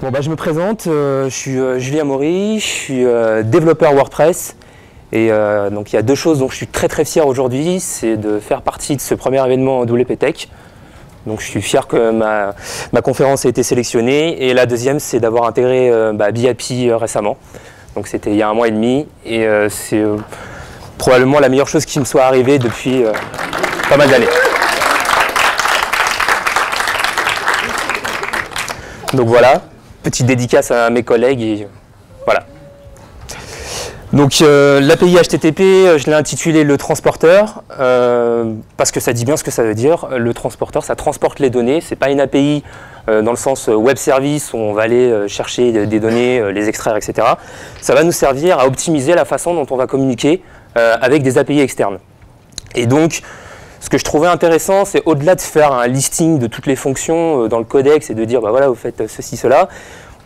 Bon bah je me présente, euh, je suis euh, Julien Maury, je suis euh, développeur WordPress et donc il y a deux choses dont je suis très très fier aujourd'hui, c'est de faire partie de ce premier événement WP Tech. Donc je suis fier que ma, conférence ait été sélectionnée et la deuxième c'est d'avoir intégré bah, BIP récemment. Donc c'était il y a un mois et demi et c'est probablement la meilleure chose qui me soit arrivée depuis pas mal d'années. Donc voilà, petite dédicace à mes collègues et voilà. Donc euh, l'API HTTP, euh, je l'ai intitulé le transporteur euh, parce que ça dit bien ce que ça veut dire. Le transporteur, ça transporte les données. C'est pas une API dans le sens web service où on va aller chercher des données, les extraire, etc. Ça va nous servir à optimiser la façon dont on va communiquer avec des API externes. Et donc ce que je trouvais intéressant, c'est au-delà de faire un listing de toutes les fonctions euh, dans le codex et de dire, bah voilà, vous faites ceci, cela,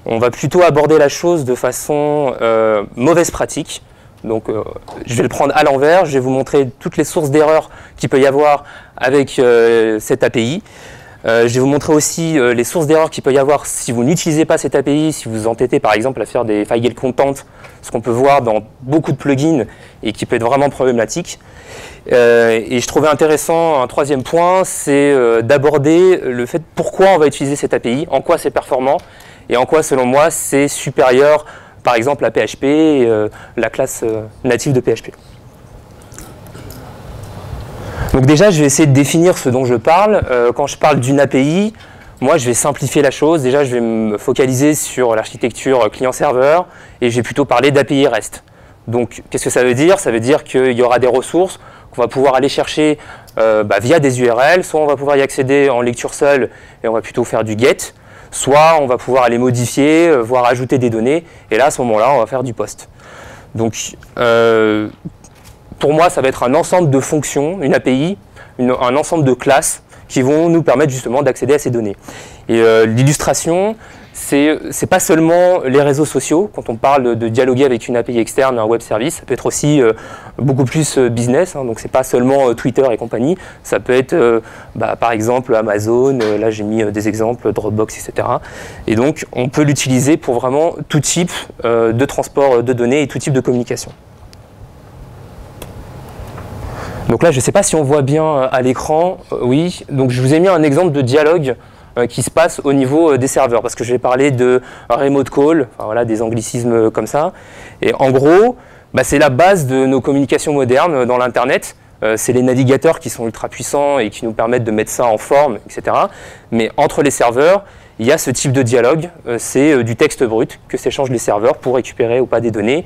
on va plutôt aborder la chose de façon euh, mauvaise pratique. Donc euh, je vais le prendre à l'envers, je vais vous montrer toutes les sources d'erreurs qu'il peut y avoir avec cette API. Je vais vous montrer aussi les sources d'erreurs qu'il peut y avoir si vous n'utilisez pas cette API, si vous entêtez par exemple à faire des file content, ce qu'on peut voir dans beaucoup de plugins et qui peut être vraiment problématique. Euh, et je trouvais intéressant un troisième point, c'est euh, d'aborder le fait pourquoi on va utiliser cette API, en quoi c'est performant et en quoi, selon moi, c'est supérieur, par exemple, à PHP, euh, la classe native de PHP. Donc déjà, je vais essayer de définir ce dont je parle. quand je parle d'une API, moi, je vais simplifier la chose. Déjà, je vais me focaliser sur l'architecture client-serveur et je vais plutôt parler d'API REST. Donc, qu'est-ce que ça veut dire? Ça veut dire qu'il y aura des ressources qu'on va pouvoir aller chercher euh, bah, via des URL, soit on va pouvoir y accéder en lecture seule et on va plutôt faire du get, soit on va pouvoir aller modifier, euh, voire ajouter des données, et là à ce moment-là on va faire du post. Donc euh, pour moi ça va être un ensemble de fonctions, une API, un ensemble de classes qui vont nous permettre justement d'accéder à ces données. Et l'illustration, c'est pas seulement les réseaux sociaux. Quand on parle de dialoguer avec une API externe, un web service, ça peut être aussi euh, beaucoup plus euh, business. Hein, donc c'est pas seulement euh, Twitter et compagnie. Ça peut être, bah, par exemple, Amazon. là, j'ai mis des exemples, Dropbox, etc. Et donc, on peut l'utiliser pour vraiment tout type de transport de données et tout type de communication. Donc là, je ne sais pas si on voit bien à l'écran. oui. Donc je vous ai mis un exemple de dialogue euh, qui se passe au niveau euh, des serveurs, parce que je vais parler de remote call, voilà, des anglicismes comme ça. Et en gros, bah, c'est la base de nos communications modernes dans l'Internet. Euh, c'est les navigateurs qui sont ultra puissants et qui nous permettent de mettre ça en forme, etc. Mais entre les serveurs, il y a ce type de dialogue, c'est du texte brut que s'échangent les serveurs pour récupérer ou pas des données.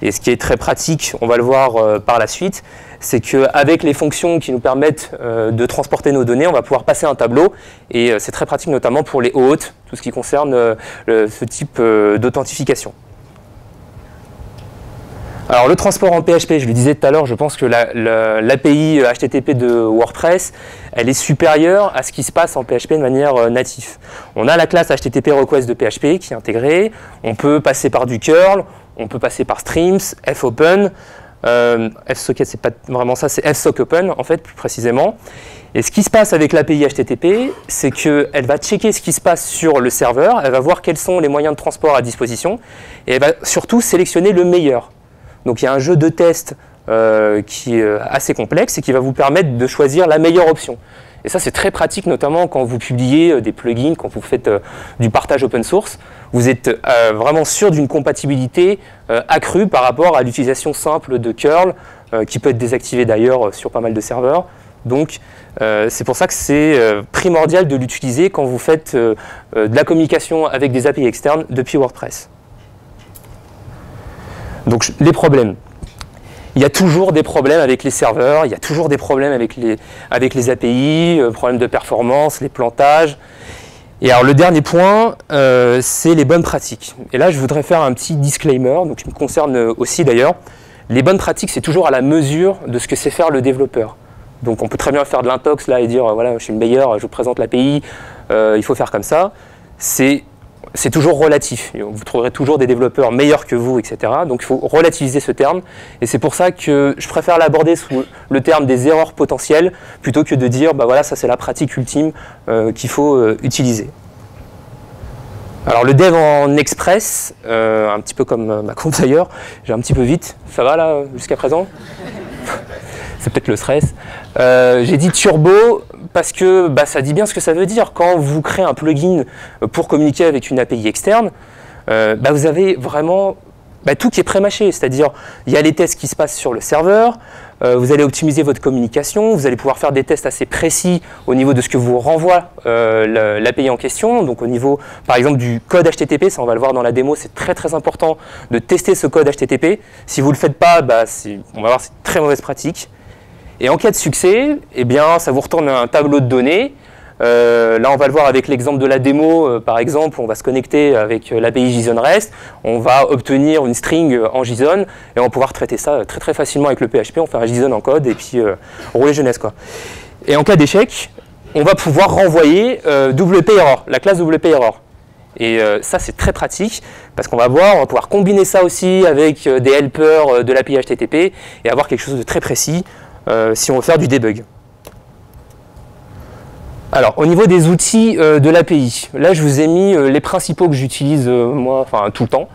Et ce qui est très pratique, on va le voir par la suite, c'est qu'avec les fonctions qui nous permettent euh, de transporter nos données, on va pouvoir passer un tableau. Et euh, c'est très pratique notamment pour les hôtes, tout ce qui concerne euh, ce type d'authentification. Alors le transport en PHP, je le disais tout à l'heure, je pense que l'API HTTP de WordPress, elle est supérieure à ce qui se passe en PHP de manière native. On a la classe HTTP request de PHP qui est intégrée, on peut passer par du curl, on peut passer par streams, fopen, euh, FSocket, c'est pas vraiment ça, c'est FSocOpen en fait, plus précisément. Et ce qui se passe avec l'API HTTP, c'est qu'elle va checker ce qui se passe sur le serveur, elle va voir quels sont les moyens de transport à disposition, et elle va surtout sélectionner le meilleur. Donc il y a un jeu de test euh, qui est euh, assez complexe et qui va vous permettre de choisir la meilleure option. Et ça, c'est très pratique, notamment quand vous publiez euh, des plugins, quand vous faites du partage open source. Vous êtes vraiment sûr d'une compatibilité accrue par rapport à l'utilisation simple de curl, qui peut être désactivé d'ailleurs sur pas mal de serveurs. Donc, c'est pour ça que c'est primordial de l'utiliser quand vous faites de la communication avec des API externes depuis WordPress. Donc, les problèmes il y a toujours des problèmes avec les serveurs, il y a toujours des problèmes avec les, avec les API, euh, problèmes de performance, les plantages. Et alors le dernier point, euh, c'est les bonnes pratiques. Et là, je voudrais faire un petit disclaimer, donc qui me concerne aussi d'ailleurs. Les bonnes pratiques, c'est toujours à la mesure de ce que sait faire le développeur. Donc on peut très bien faire de l'intox là et dire voilà, je suis le meilleur, je vous présente l'API, euh, il faut faire comme ça. C'est c'est toujours relatif. Vous trouverez toujours des développeurs meilleurs que vous, etc. Donc il faut relativiser ce terme. Et c'est pour ça que je préfère l'aborder sous le terme des erreurs potentielles plutôt que de dire, bah voilà, ça c'est la pratique ultime euh, qu'il faut euh, utiliser. Alors le dev en express, un petit peu comme ma compte d'ailleurs, j'ai un petit peu vite. Ça va là jusqu'à présent? C'est peut-être le stress. j'ai dit turbo parce que bah, ça dit bien ce que ça veut dire. Quand vous créez un plugin pour communiquer avec une API externe, bah, vous avez vraiment bah, tout qui est pré-mâché, c'est-à-dire il y a les tests qui se passent sur le serveur, euh, vous allez optimiser votre communication, vous allez pouvoir faire des tests assez précis au niveau de ce que vous renvoie euh, l'API en question, donc au niveau par exemple du code HTTP, ça on va le voir dans la démo, c'est très très important de tester ce code HTTP. Si vous ne le faites pas, on va voir c'est très mauvaise pratique. Et en cas de succès, eh bien, ça vous retourne un tableau de données euh, là, on va le voir avec l'exemple de la démo, euh, par exemple, on va se connecter avec euh, l'API JSON REST, on va obtenir une string en JSON et on va pouvoir traiter ça très très facilement avec le PHP, on fait un JSON en code et puis rouler jeunesse. Quoi. Et en cas d'échec, on va pouvoir renvoyer WP Error, la classe WP Error. Et ça, c'est très pratique parce qu'on va voir, on va pouvoir combiner ça aussi avec des helpers de l'API HTTP et avoir quelque chose de très précis si on veut faire du debug. Alors, au niveau des outils euh, de l'API, là je vous ai mis euh, les principaux que j'utilise euh, moi, enfin tout le temps.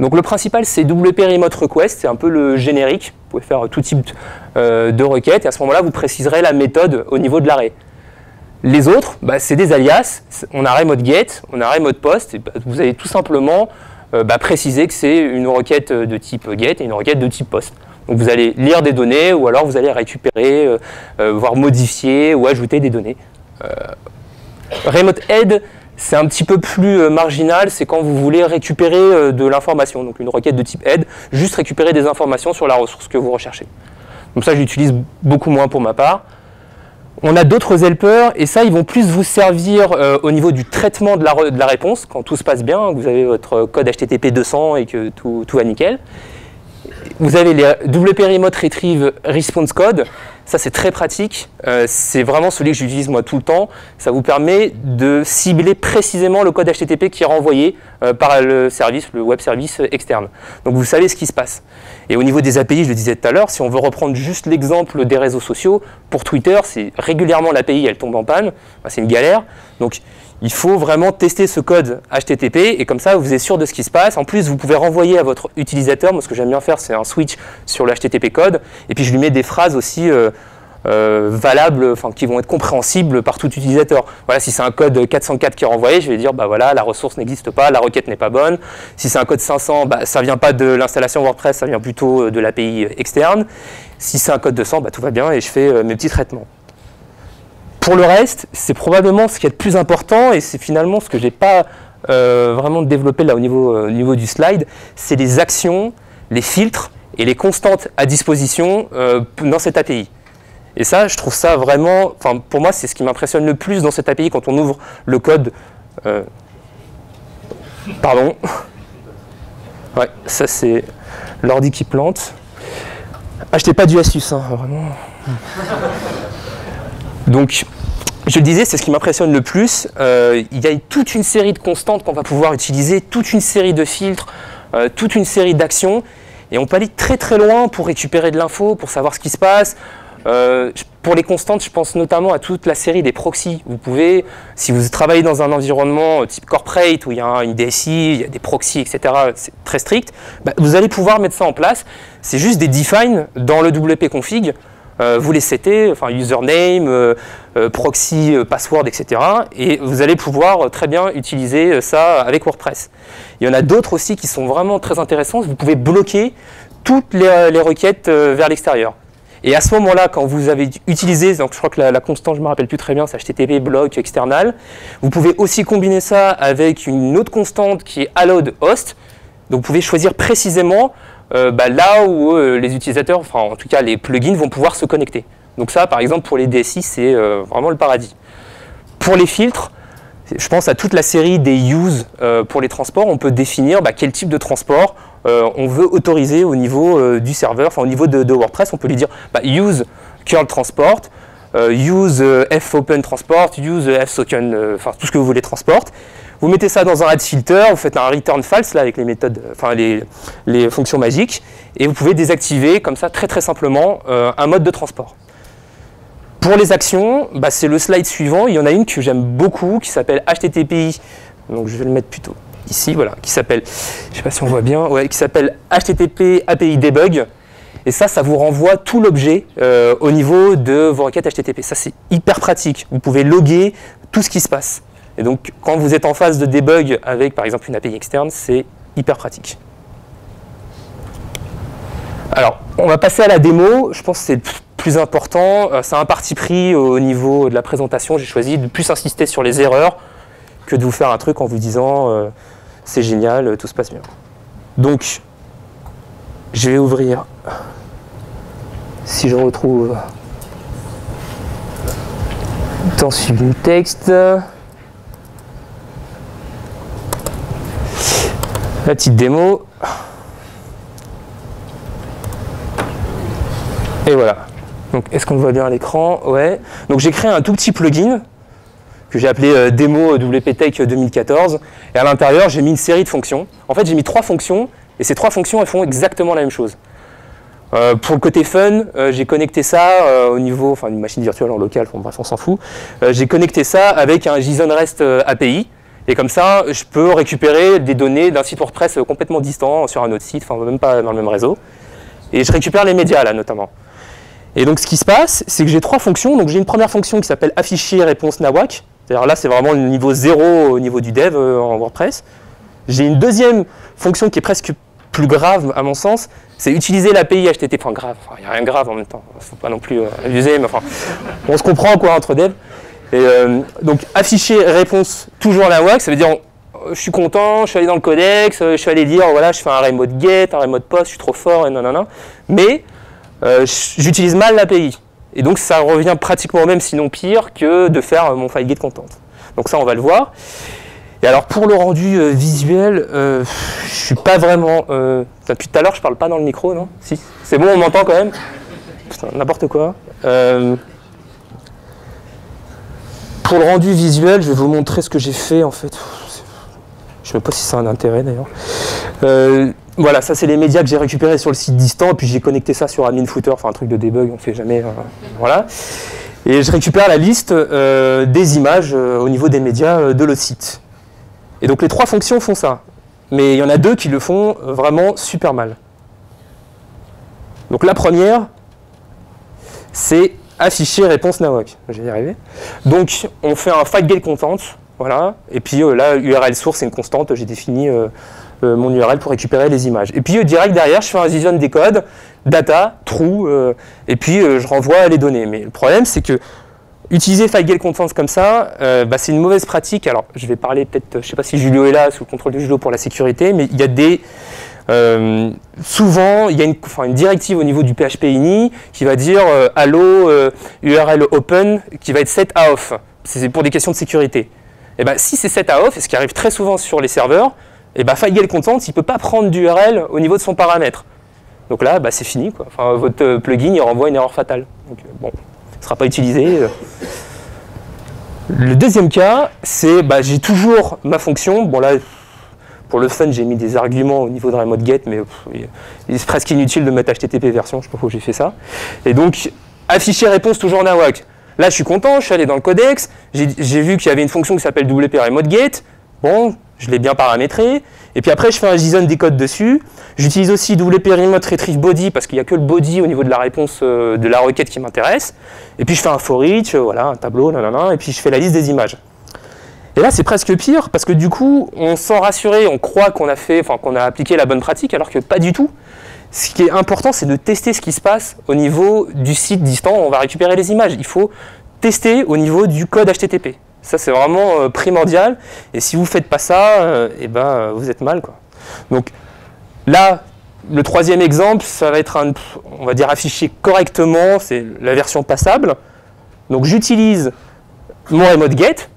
Donc le principal c'est WP Remote Request, c'est un peu le générique, vous pouvez faire tout type de requête et à ce moment-là vous préciserez la méthode au niveau de l'arrêt. Les autres, bah, c'est des alias, on a remote get, on a remote post, et bah, vous allez tout simplement bah, préciser que c'est une requête de type get et une requête de type post. Donc vous allez lire des données ou alors vous allez récupérer, voire modifier ou ajouter des données. Euh, remote Aid, c'est un petit peu plus euh, marginal, c'est quand vous voulez récupérer euh, de l'information, donc une requête de type aide, juste récupérer des informations sur la ressource que vous recherchez. Donc ça, j'utilise beaucoup moins pour ma part. On a d'autres helpers, et ça, ils vont plus vous servir au niveau du traitement de la, réponse, quand tout se passe bien, vous avez votre code HTTP 200 et que tout va nickel. Vous avez les WP Remote Retrieve Response Code, ça, c'est très pratique. Euh, c'est vraiment celui que j'utilise moi tout le temps. Ça vous permet de cibler précisément le code HTTP qui est renvoyé euh, par le service, le web service externe. Donc vous savez ce qui se passe. Et au niveau des API, je le disais tout à l'heure, si on veut reprendre juste l'exemple des réseaux sociaux, pour Twitter, c'est régulièrement l'API, elle tombe en panne. c'est une galère. Donc il faut vraiment tester ce code HTTP et comme ça vous êtes sûr de ce qui se passe. En plus, vous pouvez renvoyer à votre utilisateur. Moi, ce que j'aime bien faire, c'est un switch sur le HTTP code et puis je lui mets des phrases aussi euh, euh, valables, enfin qui vont être compréhensibles par tout utilisateur. Voilà, si c'est un code 404 qui est renvoyé, je vais dire bah voilà, la ressource n'existe pas, la requête n'est pas bonne. Si c'est un code 500, bah, ça vient pas de l'installation WordPress, ça vient plutôt de l'API externe. Si c'est un code 200, bah, tout va bien et je fais euh, mes petits traitements. Pour le reste, c'est probablement ce qui est le plus important et c'est finalement ce que je n'ai pas euh, vraiment développé là au niveau, euh, du slide, c'est les actions, les filtres et les constantes à disposition euh, dans cette API. Et ça, je trouve ça vraiment, pour moi, c'est ce qui m'impressionne le plus dans cette API quand on ouvre le code. pardon. Ouais, ça c'est l'ordi qui plante. Achetez pas du Asus, hein, vraiment. Donc, je disais, c'est ce qui m'impressionne le plus. Euh, il y a toute une série de constantes qu'on va pouvoir utiliser, toute une série de filtres, euh, toute une série d'actions. Et on peut aller très très loin pour récupérer de l'info, pour savoir ce qui se passe. Euh, pour les constantes, je pense notamment à toute la série des proxys. Vous pouvez, si vous travaillez dans un environnement type corporate où il y a une DSI, il y a des proxys, etc., c'est très strict, bah, vous allez pouvoir mettre ça en place. C'est juste des define dans le WP config euh, vous les setez, enfin username, euh, euh, proxy, password, etc. Et vous allez pouvoir très bien utiliser ça avec WordPress. Il y en a d'autres aussi qui sont vraiment très intéressantes. Vous pouvez bloquer toutes les, requêtes vers l'extérieur. Et à ce moment-là, quand vous avez utilisé, donc je crois que la, constante, je ne me rappelle plus très bien, c'est HTTP block external, vous pouvez aussi combiner ça avec une autre constante qui est allowed host. Donc vous pouvez choisir précisément bah, là où euh, les utilisateurs, enfin en tout cas les plugins, vont pouvoir se connecter. Donc ça, par exemple, pour les DSI, c'est euh, vraiment le paradis. Pour les filtres, je pense à toute la série des use pour les transports. On peut définir bah, quel type de transport on veut autoriser au niveau du serveur, enfin au niveau de, WordPress. On peut lui dire bah, use curl transport, use f open transport, use f token, enfin tout ce que vous voulez transport. Vous mettez ça dans un add filter, vous faites un return false là avec les méthodes, enfin les, fonctions magiques, et vous pouvez désactiver comme ça très très simplement euh, un mode de transport. Pour les actions, bah, c'est le slide suivant. Il y en a une que j'aime beaucoup qui s'appelle HTTPI. Donc je vais le mettre plutôt ici, voilà, qui s'appelle, je sais pas si on voit bien, qui s'appelle HTTP API Debug. Et ça, ça vous renvoie tout l'objet euh, au niveau de vos requêtes HTTP. Ça, c'est hyper pratique. Vous pouvez loguer tout ce qui se passe. Et donc, quand vous êtes en phase de debug avec, par exemple, une API externe, c'est hyper pratique. Alors, on va passer à la démo. Je pense que c'est plus important. Euh, c'est un parti pris au niveau de la présentation. J'ai choisi de plus insister sur les erreurs que de vous faire un truc en vous disant euh, c'est génial, tout se passe bien. Donc, je vais ouvrir, si je retrouve dans texte, la petite démo. Et voilà. Donc, est-ce qu'on voit bien à l'écran? Ouais. Donc, j'ai créé un tout petit plugin que j'ai appelé euh, démo WPTech 2014. Et à l'intérieur, j'ai mis une série de fonctions. En fait, j'ai mis trois fonctions et ces trois fonctions, elles font exactement la même chose. Euh, pour le côté fun, euh, j'ai connecté ça au niveau, enfin une machine virtuelle en local, bref, on s'en fout. j'ai connecté ça avec un JSON REST API. Et comme ça, je peux récupérer des données d'un site WordPress complètement distant sur un autre site, enfin même pas dans le même réseau. Et je récupère les médias là notamment. Et donc ce qui se passe, c'est que j'ai trois fonctions. Donc j'ai une première fonction qui s'appelle afficher réponse nawak. C'est-à-dire là, c'est vraiment le niveau zéro au niveau du dev en WordPress. J'ai une deuxième fonction qui est presque plus grave à mon sens, c'est utiliser l'API HTTP. Enfin grave, il n'y a rien de grave en même temps, il ne faut pas non plus euh, abuser, mais enfin, on se comprend quoi entre devs. Et euh, donc afficher réponse toujours la WAC, ça veut dire je suis content, je suis allé dans le codex, je suis allé dire voilà, je fais un remote get, un remote post, je suis trop fort, et non. Mais euh, j'utilise mal l'API. Et donc ça revient pratiquement au même, sinon pire, que de faire mon file get content. Donc ça, on va le voir. Et alors pour le rendu euh, visuel, euh, je suis pas vraiment. Euh, depuis tout à l'heure, je parle pas dans le micro, non? Si, c'est bon, on m'entend quand même? n'importe quoi. Pour le rendu visuel, je vais vous montrer ce que j'ai fait en fait. Je ne sais pas si ça a un intérêt d'ailleurs. voilà, ça c'est les médias que j'ai récupérés sur le site distant, et puis j'ai connecté ça sur admin footer, enfin un truc de debug, on ne fait jamais. voilà. Et je récupère la liste des images au niveau des médias de le site. Et donc les trois fonctions font ça. Mais il y en a deux qui le font vraiment super mal. Donc la première, c'est afficher réponse nawak. Donc on fait un content, voilà. Et puis euh, là, URL source, c'est une constante. J'ai défini euh, euh, mon URL pour récupérer les images. Et puis direct derrière, je fais un JSON des codes, data, true, et puis je renvoie les données. Mais le problème, c'est que Utiliser FileGate comme ça, bah, c'est une mauvaise pratique. Alors, je vais parler peut-être, je ne sais pas si Julio est là, sous le contrôle de Julio pour la sécurité, mais il y a des. Euh, souvent, il y a une, directive au niveau du PHP ini qui va dire euh, allo URL open qui va être set à off. C'est pour des questions de sécurité. Et eh ben, si c'est set à off, et ce qui arrive très souvent sur les serveurs, et eh ben, FileGate Content, il ne peut pas prendre d'URL au niveau de son paramètre. Donc là, bah, c'est fini. Votre plugin, il renvoie une erreur fatale. Donc, bon ne sera pas utilisé. Le deuxième cas, c'est bah, j'ai toujours ma fonction. Bon là, pour le fun, j'ai mis des arguments au niveau de remote get, mais c'est presque inutile de mettre HTTP version, je ne sais pas pourquoi j'ai fait ça. Et donc, afficher réponse toujours en AWAC. Là, je suis content, je suis allé dans le codex, j'ai vu qu'il y avait une fonction qui s'appelle WP remote get. Bon, je l'ai bien paramétré. Et puis après, je fais un JSON des codes dessus. J'utilise aussi WP Remote Retrieve Body parce qu'il n'y a que le body au niveau de la réponse euh, de la requête qui m'intéresse. Et puis je fais un for each, euh, voilà, un tableau, nanana, et puis je fais la liste des images. Et là, c'est presque pire parce que du coup, on sent rassuré, on croit qu'on a fait, enfin qu'on a appliqué la bonne pratique, alors que pas du tout. Ce qui est important, c'est de tester ce qui se passe au niveau du site distant on va récupérer les images. Il faut tester au niveau du code HTTP. Ça, c'est vraiment euh, primordial. Et si vous ne faites pas ça, euh, eh ben, euh, vous êtes mal. Quoi. Donc là, le troisième exemple, ça va être, un, on va dire, affiché correctement, c'est la version passable. Donc j'utilise mon remote get,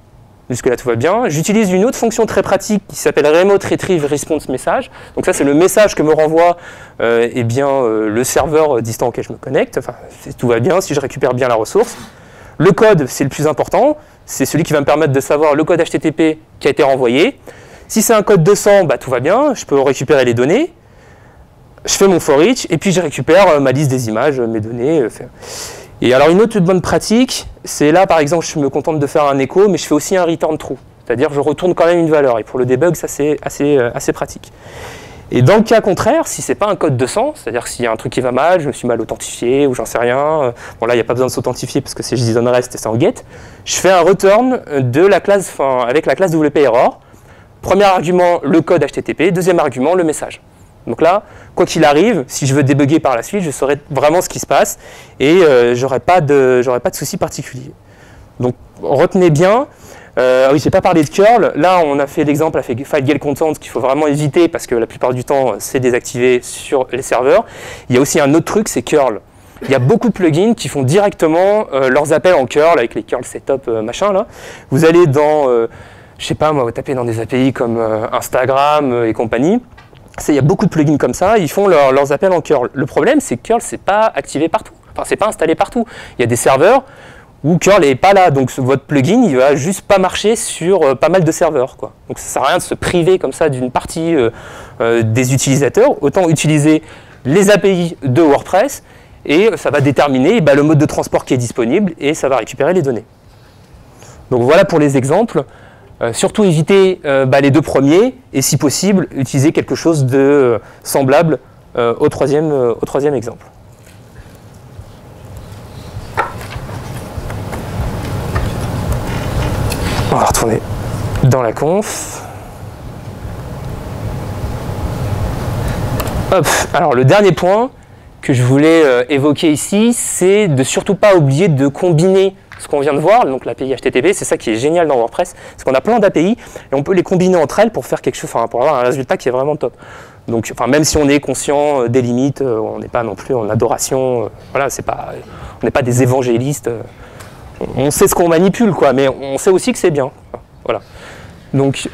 jusque-là tout va bien. J'utilise une autre fonction très pratique qui s'appelle remote retrieve response message. Donc ça, c'est le message que me renvoie eh bien, le serveur distant auquel je me connecte. Enfin, tout va bien si je récupère bien la ressource. Le code, c'est le plus important c'est celui qui va me permettre de savoir le code HTTP qui a été renvoyé. Si c'est un code 200, bah, tout va bien, je peux récupérer les données. Je fais mon for each et puis je récupère euh, ma liste des images, mes données. Et alors une autre bonne pratique, c'est là par exemple je me contente de faire un écho, mais je fais aussi un return true. C'est-à-dire je retourne quand même une valeur. Et pour le debug, ça c'est assez, euh, assez pratique. Et dans le cas contraire, si c'est pas un code 200, c'est-à-dire s'il y a un truc qui va mal, je me suis mal authentifié ou j'en sais rien, euh, bon là il n'y a pas besoin de s'authentifier parce que c'est JSON REST et c'est en get, je fais un return de la classe, avec la classe WP error. Premier argument, le code HTTP, deuxième argument, le message. Donc là, quoi qu'il arrive, si je veux débugger par la suite, je saurai vraiment ce qui se passe et euh, j'aurai pas de, pas de souci particulier. Donc retenez bien, euh, oui, j'ai pas parlé de curl. Là, on a fait l'exemple avec FileGale Content qu'il faut vraiment éviter parce que la plupart du temps, c'est désactivé sur les serveurs. Il y a aussi un autre truc, c'est curl. Il y a beaucoup de plugins qui font directement euh, leurs appels en curl avec les curl setup euh, machin là. Vous allez dans, euh, je sais pas moi, vous tapez dans des API comme euh, Instagram euh, et compagnie. Il y a beaucoup de plugins comme ça, ils font leur- leurs appels en curl. Le problème, c'est que curl, c'est pas activé partout. Enfin, c'est pas installé partout. Il y a des serveurs où curl n'est pas là, donc votre plugin, il va juste pas marcher sur euh, pas mal de serveurs. Donc ça sert à rien de se priver comme ça d'une partie euh, euh, des utilisateurs. Autant utiliser les API de WordPress et ça va déterminer bah, le mode de transport qui est disponible et ça va récupérer les données. Donc voilà pour les exemples. Euh, surtout éviter euh, bah, les deux premiers et si possible utiliser quelque chose de euh, semblable au, troisième, au troisième exemple. On va retourner dans la conf. Hop. Alors le dernier point que je voulais évoquer ici, c'est de surtout pas oublier de combiner qu'on vient de voir, donc l'API HTTP, c'est ça qui est génial dans WordPress, c'est qu'on a plein d'API et on peut les combiner entre elles pour faire quelque chose, enfin, pour avoir un résultat qui est vraiment top. Donc, enfin, même si on est conscient euh, des limites, euh, on n'est pas non plus en adoration, euh, voilà, c'est pas, on n'est pas des évangélistes. on- sait ce qu'on manipule, quoi, mais on sait aussi que c'est bien. Voilà. Donc,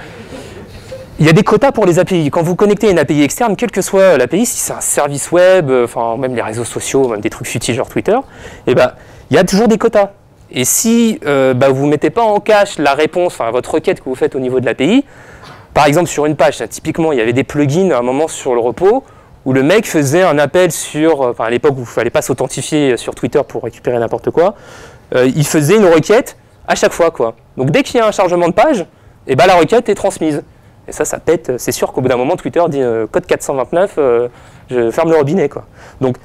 il y a des quotas pour les API. Quand vous connectez une API externe, quelle que soit l'API, si c'est un service web, même les réseaux sociaux, même des trucs futiles genre Twitter, eh ben, il y a toujours des quotas. Et si euh, bah, vous ne mettez pas en cache la réponse, enfin votre requête que vous faites au niveau de l'API, par exemple sur une page, typiquement il y avait des plugins à un moment sur le repos où le mec faisait un appel sur, euh, enfin à l'époque où il ne fallait pas s'authentifier sur Twitter pour récupérer n'importe quoi, euh, il faisait une requête à chaque fois quoi. Donc dès qu'il y a un chargement de page, eh ben, la requête est transmise. Et ça, ça pète. C'est sûr qu'au bout d'un moment, Twitter dit euh, code 429, euh, je ferme le robinet. Quoi. Donc,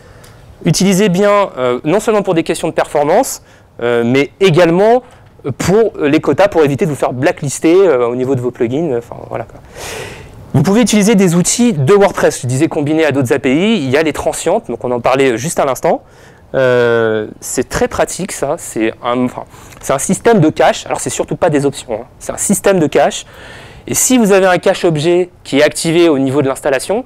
utilisez bien, euh, non seulement pour des questions de performance, euh, mais également pour les quotas, pour éviter de vous faire blacklister euh, au niveau de vos plugins. Enfin, voilà. Vous pouvez utiliser des outils de WordPress. Je disais combinés à d'autres API. Il y a les transientes, donc on en parlait juste à l'instant. Euh, c'est très pratique ça. C'est un, un système de cache. Alors c'est surtout pas des options. hein. C'est un système de cache. Et si vous avez un cache objet qui est activé au niveau de l'installation,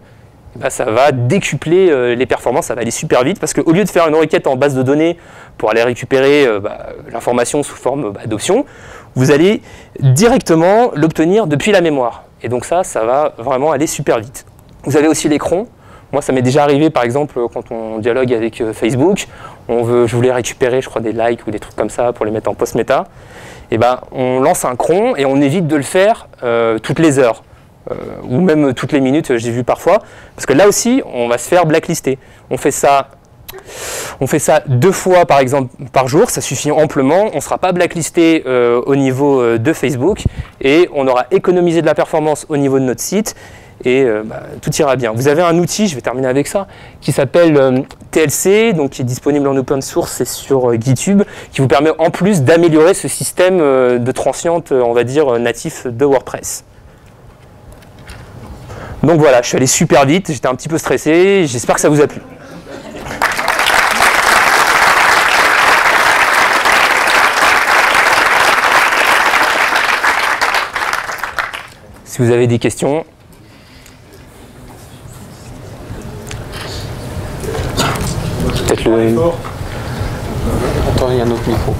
ben, ça va décupler euh, les performances, ça va aller super vite parce qu'au lieu de faire une requête en base de données pour aller récupérer euh, bah, l'information sous forme bah, d'option, vous allez directement l'obtenir depuis la mémoire. Et donc ça, ça va vraiment aller super vite. Vous avez aussi l'écran. Moi, ça m'est déjà arrivé, par exemple, quand on dialogue avec euh, Facebook, on veut, je voulais récupérer, je crois, des likes ou des trucs comme ça pour les mettre en post-méta. Et ben, on lance un cron et on évite de le faire toutes les heures. Euh, ou même toutes les minutes, j'ai vu parfois. Parce que là aussi, on va se faire blacklister. On fait ça, on fait ça deux fois, par exemple, par jour. Ça suffit amplement. On ne sera pas blacklisté euh, au niveau euh, de Facebook. Et on aura économisé de la performance au niveau de notre site. Et euh, bah, tout ira bien. Vous avez un outil, je vais terminer avec ça, qui s'appelle euh, TLC, donc qui est disponible en open source et sur euh, GitHub, qui vous permet en plus d'améliorer ce système euh, de transiente, euh, on va dire, euh, natif de WordPress. Donc voilà, je suis allé super vite, j'étais un petit peu stressé, j'espère que ça vous a plu. Si vous avez des questions. Peut-être le. Attends, il y a un autre micro.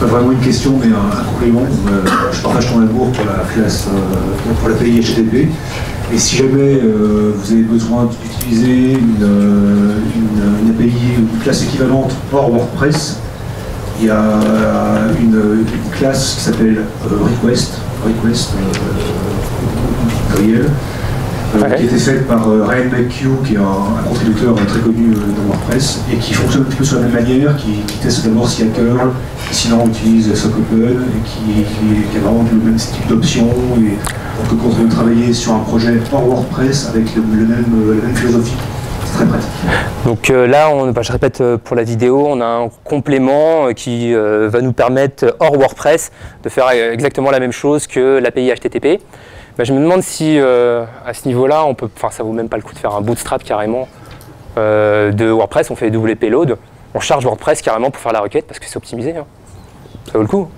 Pas vraiment une question, mais un, un complément. Euh, je partage ton amour pour la classe, euh, pour l'API HTTP. Et si jamais euh, vous avez besoin d'utiliser une, euh, une- une une classe équivalente hors WordPress, il y a une, classe qui s'appelle Request, Request euh, Ouais. qui a été faite par euh, Ryan McHugh, qui est un, un contributeur très connu euh, dans WordPress, et qui fonctionne un petit peu sur la même manière, qui, qui teste d'abord curl, qui sinon utilise SockOpen, et qui, qui- qui a vraiment le même type d'options. Et donc quand on veut travailler sur un projet hors WordPress avec le, le même, euh, la même philosophie, c'est très pratique. Donc euh, là, on, bah, je répète euh, pour la vidéo, on a un complément euh, qui va nous permettre, hors WordPress, de faire exactement la même chose que l'API HTTP. Bah, je me demande si euh, à ce niveau-là, on peut, enfin, ça vaut même pas le coup de faire un bootstrap carrément euh, de WordPress. On fait WP load, on charge WordPress carrément pour faire la requête parce que c'est optimisé. hein. Ça vaut le coup.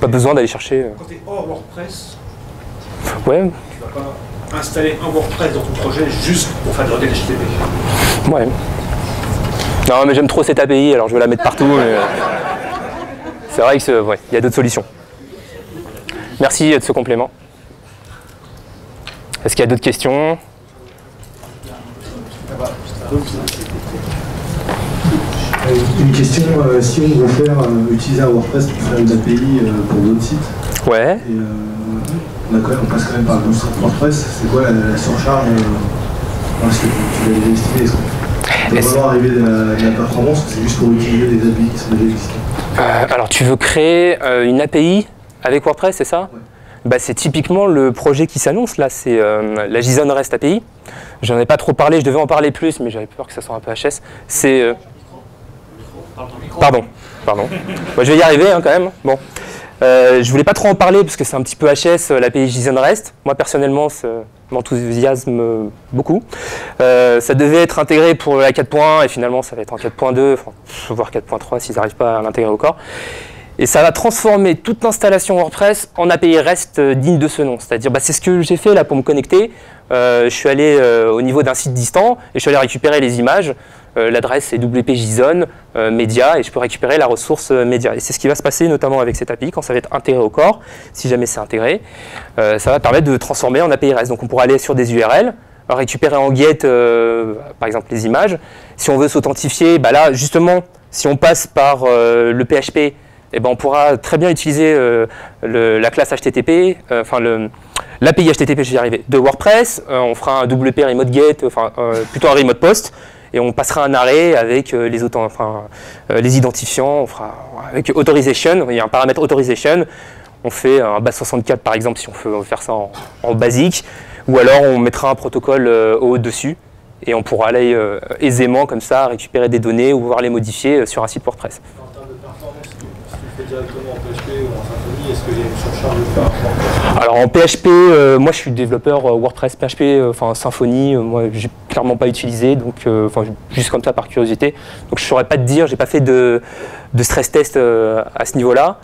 Pas besoin d'aller chercher. euh, Quand tu es hors WordPress, Ouais, tu vas pas installer un WordPress dans ton projet juste pour faire des requêtes HTTP. ouais. Non, mais j'aime trop cette API, alors je vais la mettre partout. mais, C'est vrai que c'est- ouais, il y a d'autres solutions. Merci de ce complément. Est-ce qu'il y a d'autres questions Une question, euh, si on veut faire euh, utiliser un WordPress pour faire une API euh, pour d'autres sites, Ouais. et on, a quand même, on passe quand même par le WordPress, c'est quoi la, la surcharge Est-ce que tu, tu l'as déjà estimé Est-ce qu'on vraiment arriver de la, performance c'est juste pour utiliser des API qui sont déjà existants? Euh, alors tu veux créer une API avec WordPress, c'est ça? Ouais. Bah, C'est typiquement le projet qui s'annonce là, c'est euh, la JSON REST API. J'en ai pas trop parlé, je devais en parler plus, mais j'avais peur que ça soit un peu HS. C'est... euh, Pardon, pardon. Bah, je vais y arriver hein, quand même. Bon. Euh, je voulais pas trop en parler parce que c'est un petit peu HS euh, l'API JSON REST. Moi personnellement, ça m'enthousiasme beaucoup. Ça devait être intégré pour la 4.1 et finalement ça va être en 4.2, enfin, voire 4.3 s'ils n'arrivent pas à l'intégrer au corps. Et ça va transformer toute l'installation WordPress en API REST euh, digne de ce nom. C'est-à-dire, bah, c'est ce que j'ai fait là pour me connecter. Euh, je suis allé euh, au niveau d'un site distant et je suis allé récupérer les images. L'adresse c'est wp.json média et je peux récupérer la ressource média. Et c'est ce qui va se passer notamment avec cette API quand ça va être intégré au corps, si jamais c'est intégré. Ça va permettre de transformer en API REST. Donc on pourra aller sur des URL, récupérer en get par exemple les images. Si on veut s'authentifier, bah là justement, si on passe par le PHP, eh ben, on pourra très bien utiliser euh, la classe HTTP, euh, enfin l'API HTTP, je vais de WordPress. Euh, on fera un WP remote get, enfin plutôt un remote post, et on passera un arrêt avec les, identifiants. On fera avec authorization. Il y a un paramètre authorization. On fait un base 64 par exemple si on veut faire ça en, basique, ou alors on mettra un protocole au dessus et on pourra aller aisément comme ça récupérer des données ou pouvoir les modifier sur un site WordPress. En PHP Alors en PHP, euh, moi je suis développeur euh, WordPress, PHP, euh, enfin Symfony, euh, moi j'ai clairement pas utilisé, donc juste comme ça par curiosité. Donc je saurais pas te dire, j'ai pas fait de, de stress test à ce niveau-là.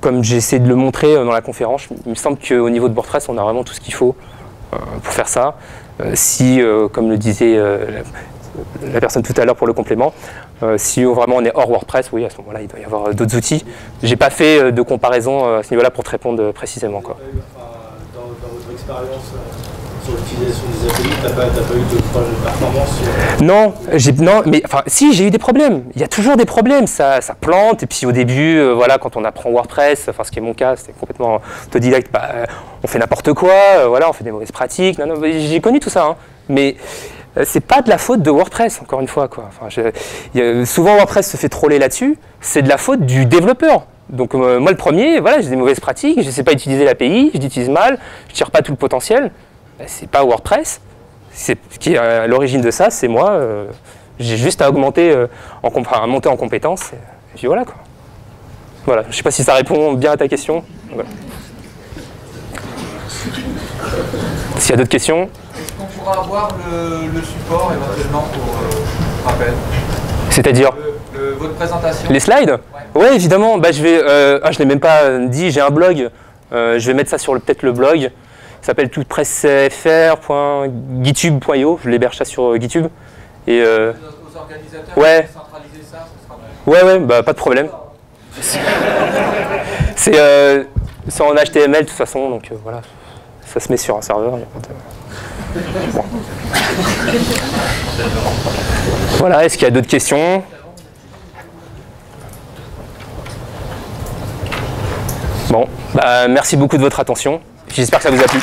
Comme j'ai essayé de le montrer dans la conférence, il me semble qu'au niveau de WordPress, on a vraiment tout ce qu'il faut pour faire ça. Si, comme le disait la, personne tout à l'heure pour le complément, euh, si vraiment on est hors WordPress, oui, à ce moment-là, il doit y avoir euh, d'autres outils. J'ai pas fait euh, de comparaison à ce niveau-là pour te répondre précisément. Quoi. Dans, dans votre expérience sur l'utilisation des API, tu n'as pas, eu de problème de performance sur- Non, j'ai non, mais enfin, si j'ai eu des problèmes. Il y a toujours des problèmes. Ça, ça plante. Et puis au début, euh, voilà, quand on apprend WordPress, enfin, ce qui est mon cas, c'était complètement autodidacte. Bah, on fait n'importe quoi. euh, voilà, on fait des mauvaises pratiques. Non, non, j'ai connu tout ça. hein. Mais c'est pas de la faute de WordPress, encore une fois. Quoi. Souvent WordPress se fait troller là-dessus. C'est de la faute du développeur. Donc euh, moi le premier, voilà, j'ai des mauvaises pratiques, je ne sais pas utiliser l'API, je l'utilise mal, je tire pas tout le potentiel. Ben, c'est pas WordPress. Ce qui est à l'origine de ça, c'est moi. euh, j'ai juste à augmenter, euh, en, à monter en compétences. Et, voilà quoi. Voilà, je sais pas si ça répond bien à ta question. S'il y a d'autres questions, pourra avoir le, le support éventuellement pour euh, rappel c'est-à-dire Le- le- Votre présentation les slides Ouais, évidemment. Bah, je vais, euh, ah, je l'ai même pas euh, dit. J'ai un blog. Euh, je vais mettre ça sur peut-être le blog. Ça s'appelle toutpressfr.github.io. Je l'héberge ça sur GitHub. Et euh, aux, organisateurs Ouais. de centraliser ça, ce sera bien. ouais, ouais, bah pas de problème. C'est en HTML de toute façon, donc voilà. Ça se met sur un serveur. y a pas de- Voilà. Est-ce qu'il y a d'autres questions Bon, bah, merci beaucoup de votre attention. J'espère que ça vous a plu.